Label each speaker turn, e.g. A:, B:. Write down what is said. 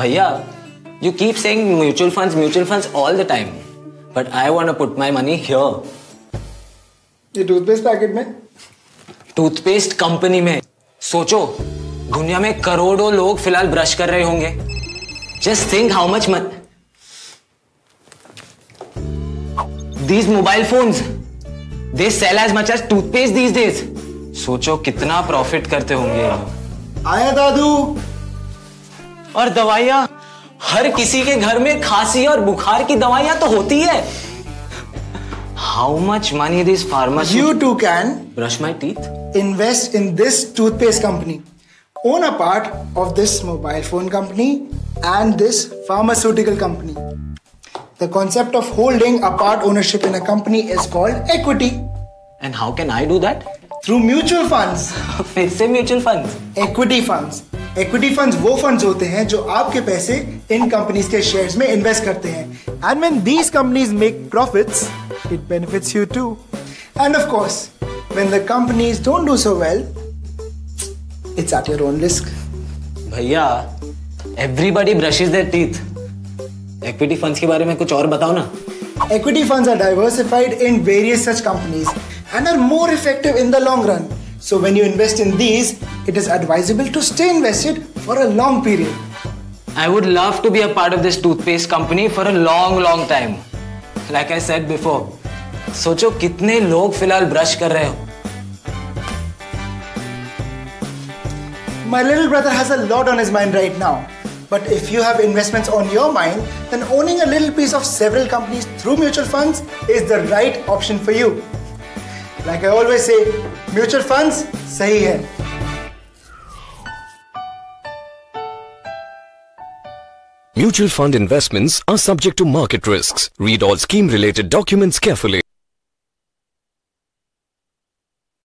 A: भैया you keep saying mutual funds mutual funds all the time but i want to put my money here.
B: ये toothpaste packet में?
A: Toothpaste company में। सोचो दुनिया में करोड़ों लोग फ़िलहाल ब्रश कर रहे होंगे। Just think how much must these mobile phones they sell as much as toothpaste these days सोचो कितना प्रॉफिट करते होंगे ये
B: आया दादू।
A: और दवाइयाँ हर किसी के घर में खांसी और बुखार की दवाइयाँ तो होती है how much money this farmers
B: You too can
A: brush my teeth
B: invest in this toothpaste company. Own a part of this mobile phone company and this pharmaceutical company. The concept of holding a part ownership in a company is called equity
A: and how can I do that
B: through mutual funds.
A: फिर से mutual fund
B: Equity funds. Equity funds वो funds होते हैं जो आपके पैसे इन companies के शेयर्स में इन्वेस्ट करते हैं. And when these companies make profits it benefits you too and of course when the companies don't do so well it's at your own risk
A: भैया everybody brushes their teeth equity funds के बारे में कुछ और बताओ ना।
B: Equity funds are diversified in various such companies and are more effective in the long run So when you invest in these, it is advisable to stay invested for a long period.
A: I would love to be a part of this toothpaste company for a long, long time. Like I said before, सोचो कितने लोग फिलहाल brush कर रहे हो
B: My little brother has a lot on his mind right now. But if you have investments on your mind, then owning a little piece of several companies through mutual funds is the right option for you. Like I always say, mutual funds सही है
C: Mutual fund investments are subject to market risks. Read all scheme related documents carefully.